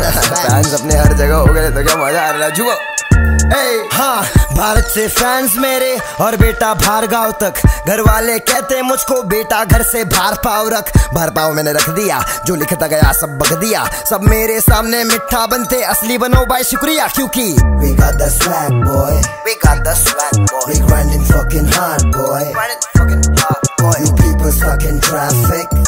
Fans अपने हर जगह हो गए तो क्या मज़ा आ रहा जुआ हाँ भारत से फैंस मेरे और बेटा भार गाँव तक। घर वाले कहते मुझको बेटा घर से भार पाव रख। भार पाव मैंने रख दिया जो लिखता गया सब बग दिया। सब मेरे सामने मिठा बनते असली बनो भाई शुक्रिया। क्योंकि We got the swag boy We got the swag boy We grinding fucking hard boy Grinding fucking hard boy You people stuck in traffic